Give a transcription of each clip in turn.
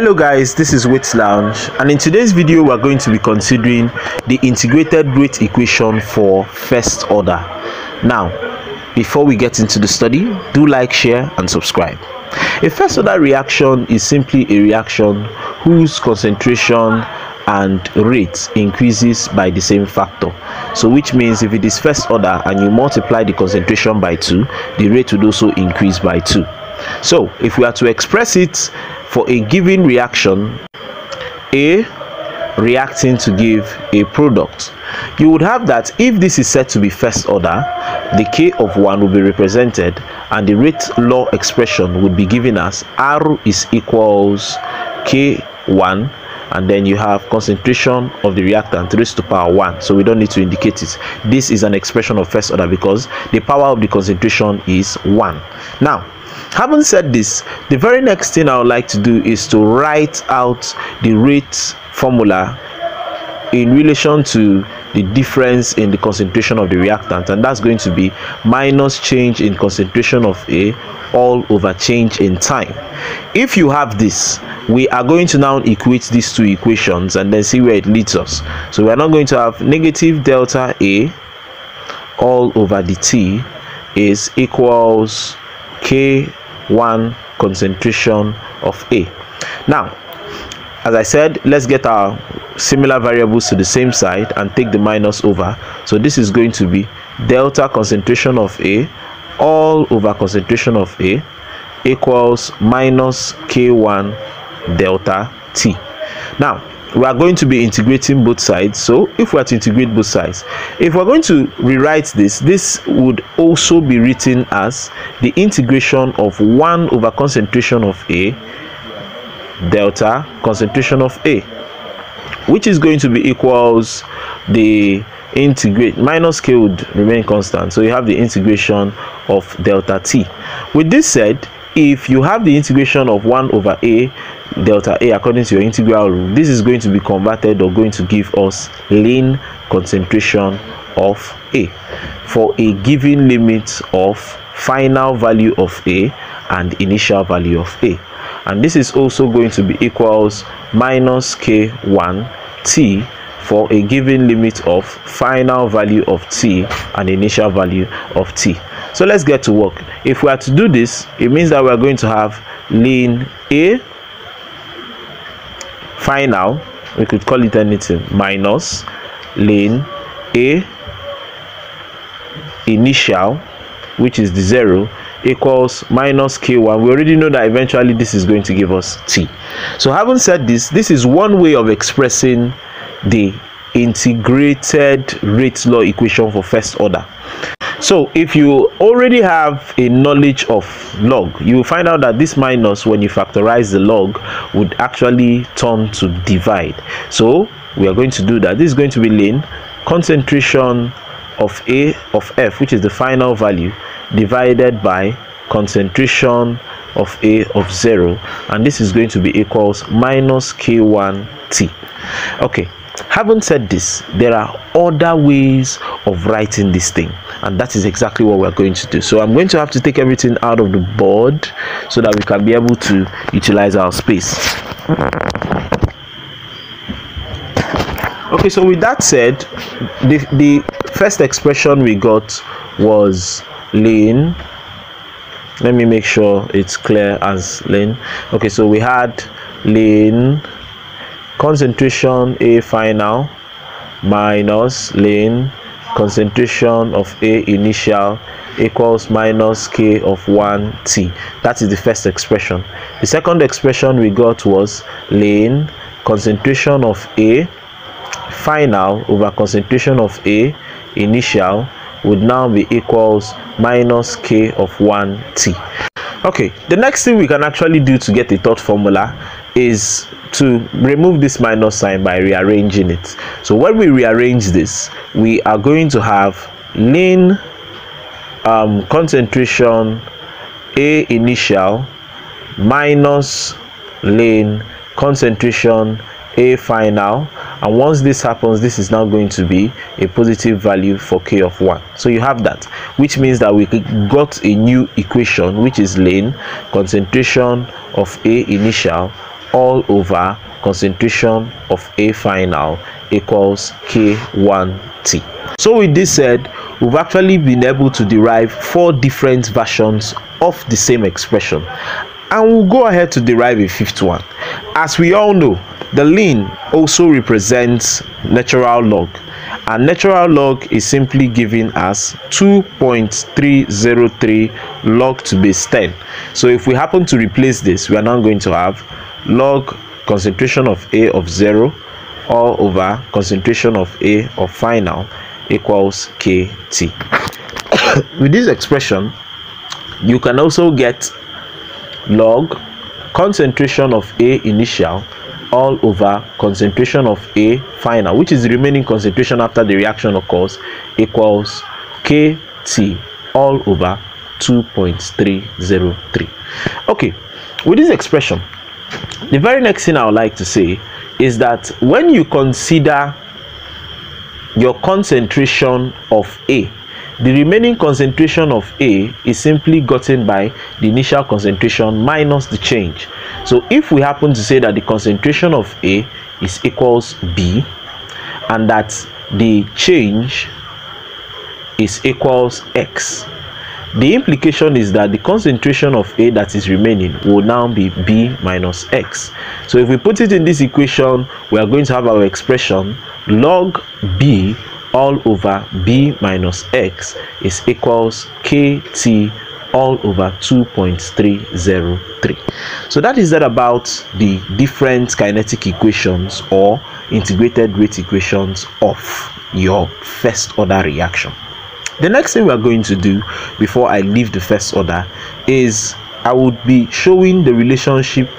hello guys this is Wits Lounge and in today's video we're going to be considering the integrated rate equation for first order. Now before we get into the study do like share and subscribe. A first order reaction is simply a reaction whose concentration and rate increases by the same factor. So which means if it is first order and you multiply the concentration by 2 the rate would also increase by 2 so if we are to express it for a given reaction a reacting to give a product. You would have that if this is said to be first order the k of 1 will be represented and the rate law expression would be given as r is equals k1 and then you have concentration of the reactant raised to power 1 so we don't need to indicate it. This is an expression of first order because the power of the concentration is 1 now having said this the very next thing i would like to do is to write out the rate formula in relation to the difference in the concentration of the reactant and that's going to be minus change in concentration of a all over change in time. If you have this we are going to now equate these two equations and then see where it leads us. So we are not going to have negative delta a all over the t is equals k1 concentration of a. Now as i said let's get our similar variables to the same side and take the minus over. So this is going to be delta concentration of a all over concentration of a equals minus k1 delta t. Now we are going to be integrating both sides. So if we are to integrate both sides if we're going to rewrite this this would also be written as the integration of 1 over concentration of a delta concentration of a which is going to be equals the integrate minus k would remain constant. So you have the integration of delta t. With this said if you have the integration of 1 over a delta a according to your integral rule this is going to be converted or going to give us lane concentration of a for a given limit of final value of a and initial value of a and this is also going to be equals minus k1 t for a given limit of final value of t and initial value of t. So let's get to work. If we are to do this it means that we are going to have lane a final we could call it anything minus lane a initial which is the zero equals minus k1 we already know that eventually this is going to give us t. So having said this this is one way of expressing the integrated rate law equation for first order. So if you already have a knowledge of log you will find out that this minus when you factorize the log would actually turn to divide. So we are going to do that. This is going to be ln concentration of a of f which is the final value divided by concentration of a of 0 and this is going to be equals minus k1t okay having said this there are other ways of writing this thing and that is exactly what we're going to do. So i'm going to have to take everything out of the board so that we can be able to utilize our space. Okay so with that said the the first expression we got was lane let me make sure it's clear as lane okay so we had lane concentration a final minus lane concentration of a initial equals minus k of 1 t. That is the first expression. The second expression we got was lane concentration of a final over concentration of a initial would now be equals minus k of 1 t. Okay the next thing we can actually do to get the third formula is to remove this minus sign by rearranging it. So when we rearrange this we are going to have lane um, concentration a initial minus lane concentration a final and once this happens this is now going to be a positive value for k of 1 so you have that which means that we got a new equation which is lane concentration of a initial all over concentration of A final equals K1T. So with this said, we've actually been able to derive four different versions of the same expression and we'll go ahead to derive a fifth one. As we all know, the ln also represents natural log and natural log is simply given as 2.303 log to base 10 so if we happen to replace this we are now going to have log concentration of a of 0 all over concentration of a of final equals kt with this expression you can also get log concentration of a initial all over concentration of A final, which is the remaining concentration after the reaction occurs, equals KT all over 2.303. Okay, with this expression, the very next thing I would like to say is that when you consider your concentration of A the remaining concentration of A is simply gotten by the initial concentration minus the change. So if we happen to say that the concentration of A is equals B and that the change is equals X, the implication is that the concentration of A that is remaining will now be B minus X. So if we put it in this equation, we are going to have our expression log B all over b minus x is equals kt all over 2.303 so that is that about the different kinetic equations or integrated rate equations of your first order reaction. The next thing we are going to do before i leave the first order is i would be showing the relationship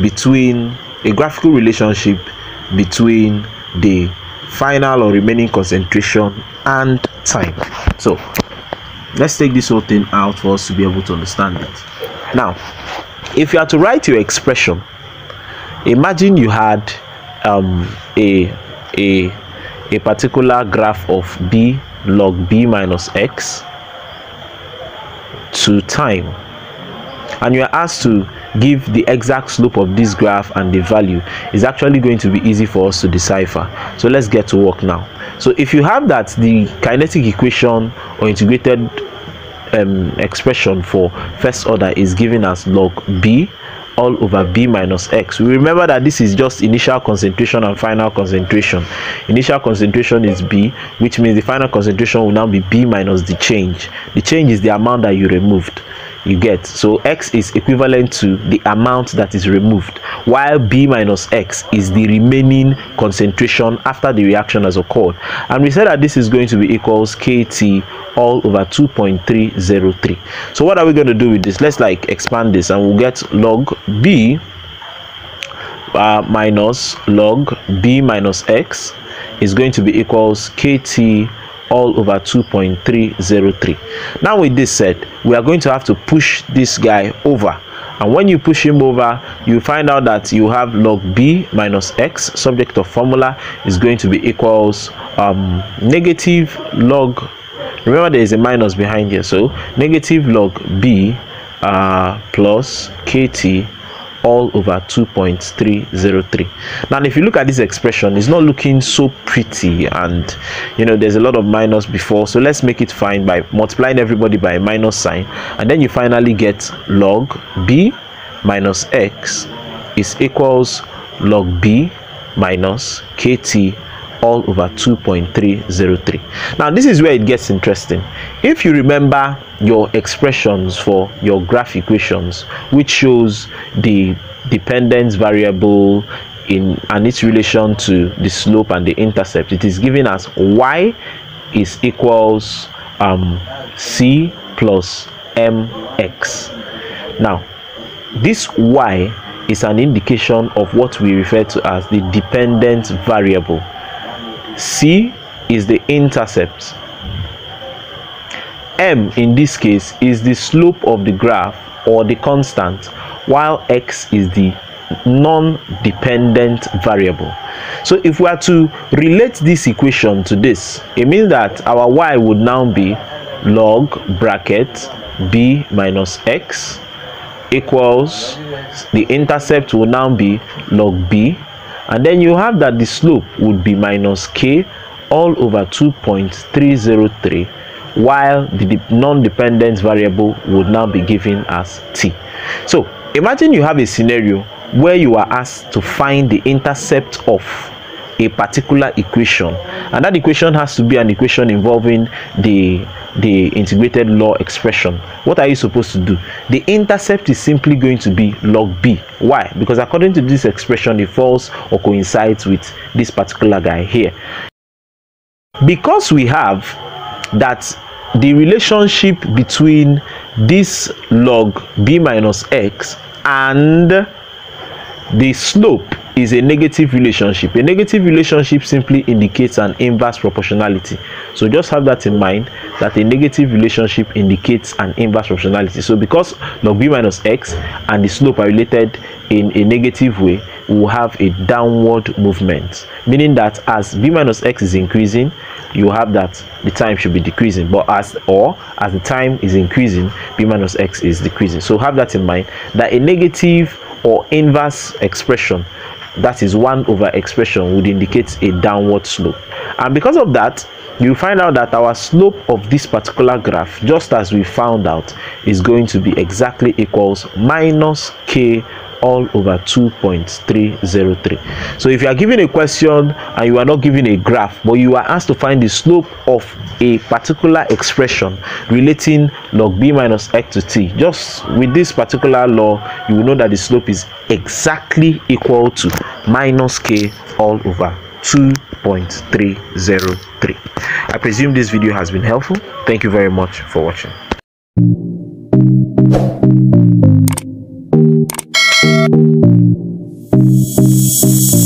between a graphical relationship between the final or remaining concentration and time. So let's take this whole thing out for us to be able to understand it now if you are to write your expression imagine you had um, a a a particular graph of b log b minus x to time and you are asked to give the exact slope of this graph and the value is actually going to be easy for us to decipher. So let's get to work now. So if you have that the kinetic equation or integrated um, expression for first order is given as log b all over b minus x. We remember that this is just initial concentration and final concentration. Initial concentration is b which means the final concentration will now be b minus the change. The change is the amount that you removed you get. So x is equivalent to the amount that is removed while b minus x is the remaining concentration after the reaction has occurred. And we said that this is going to be equals kt all over 2.303 so what are we going to do with this? Let's like expand this and we'll get log b uh, minus log b minus x is going to be equals kt all over 2.303 now with this said we are going to have to push this guy over. And when you push him over you find out that you have log b minus x subject of formula is going to be equals um, negative log remember there is a minus behind here so negative log b uh, plus kt all over 2.303 now if you look at this expression it's not looking so pretty and you know there's a lot of minus before. So let's make it fine by multiplying everybody by a minus sign. And then you finally get log b minus x is equals log b minus kt all over 2.303 now this is where it gets interesting. If you remember your expressions for your graph equations which shows the dependence variable in and its relation to the slope and the intercept it is given as y is equals um, c plus mx now this y is an indication of what we refer to as the dependent variable c is the intercept. M in this case is the slope of the graph or the constant while x is the non-dependent variable. So if we are to relate this equation to this it means that our y would now be log bracket b minus x equals the intercept will now be log b and then you have that the slope would be minus k all over 2.303 while the non-dependent variable would now be given as t. So imagine you have a scenario where you are asked to find the intercept of a particular equation. And that equation has to be an equation involving the the integrated law expression. What are you supposed to do? The intercept is simply going to be log b. Why? Because according to this expression it falls or coincides with this particular guy here. Because we have that the relationship between this log b minus x and the slope is a negative relationship. A negative relationship simply indicates an inverse proportionality. So just have that in mind that a negative relationship indicates an inverse proportionality. So because log b minus x and the slope are related in a negative way we will have a downward movement. Meaning that as b minus x is increasing you have that the time should be decreasing. But as or as the time is increasing b minus x is decreasing. So have that in mind that a negative or inverse expression that is 1 over expression would indicate a downward slope. And because of that you find out that our slope of this particular graph just as we found out is going to be exactly equals minus k all over 2.303 so if you are given a question and you are not given a graph but you are asked to find the slope of a particular expression relating log b minus x to t just with this particular law you will know that the slope is exactly equal to minus k all over 2.303 i presume this video has been helpful. Thank you very much for watching Thank you.